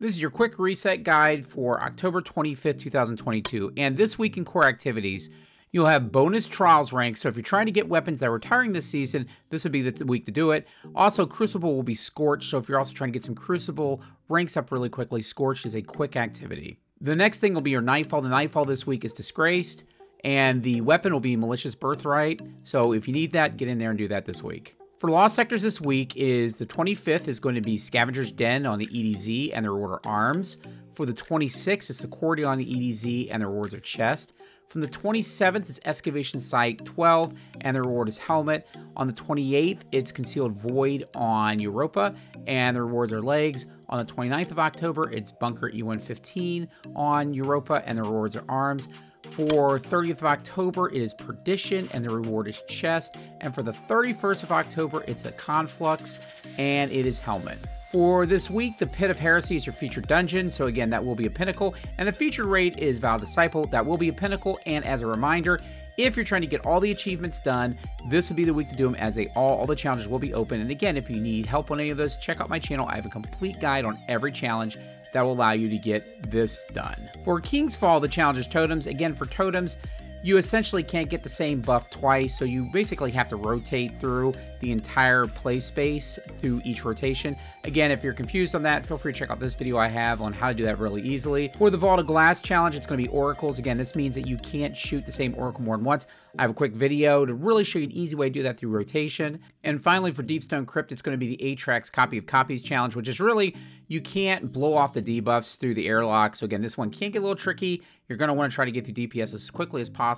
This is your quick reset guide for October 25th, 2022. And this week in core activities, you'll have bonus trials ranks. So if you're trying to get weapons that are retiring this season, this would be the week to do it. Also, Crucible will be Scorched. So if you're also trying to get some Crucible ranks up really quickly, Scorched is a quick activity. The next thing will be your Nightfall. The Nightfall this week is Disgraced. And the weapon will be Militia's Birthright. So if you need that, get in there and do that this week. For Lost Sectors this week is the 25th is going to be Scavenger's Den on the EDZ and the reward are arms. For the 26th, it's the Accordion on the EDZ and the rewards are chest. From the 27th, it's Excavation Site 12 and the reward is helmet. On the 28th, it's Concealed Void on Europa and the rewards are legs. On the 29th of October, it's Bunker E115 on Europa and the rewards are arms. For 30th of October, it is Perdition, and the reward is Chest. And for the 31st of October, it's a Conflux, and it is Helmet. For this week, the Pit of Heresy is your featured dungeon, so again, that will be a pinnacle. And the featured raid is Vow Disciple, that will be a pinnacle. And as a reminder, if you're trying to get all the achievements done, this would be the week to do them as they all, all the challenges will be open. And again, if you need help on any of those, check out my channel. I have a complete guide on every challenge that will allow you to get this done. For King's Fall, the challenge is totems. Again, for totems, you essentially can't get the same buff twice, so you basically have to rotate through the entire play space through each rotation. Again, if you're confused on that, feel free to check out this video I have on how to do that really easily. For the Vault of Glass challenge, it's going to be oracles. Again, this means that you can't shoot the same oracle more than once. I have a quick video to really show you an easy way to do that through rotation. And finally, for Deepstone Crypt, it's going to be the Atraks Copy of Copies challenge, which is really, you can't blow off the debuffs through the airlock. So again, this one can get a little tricky. You're going to want to try to get through DPS as quickly as possible,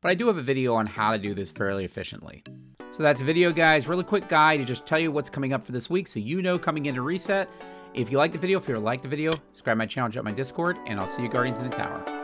but I do have a video on how to do this fairly efficiently. So that's video, guys. Really quick guide to just tell you what's coming up for this week so you know coming into Reset. If you like the video, if you like the video, subscribe my channel, jump my Discord, and I'll see you Guardians in the Tower.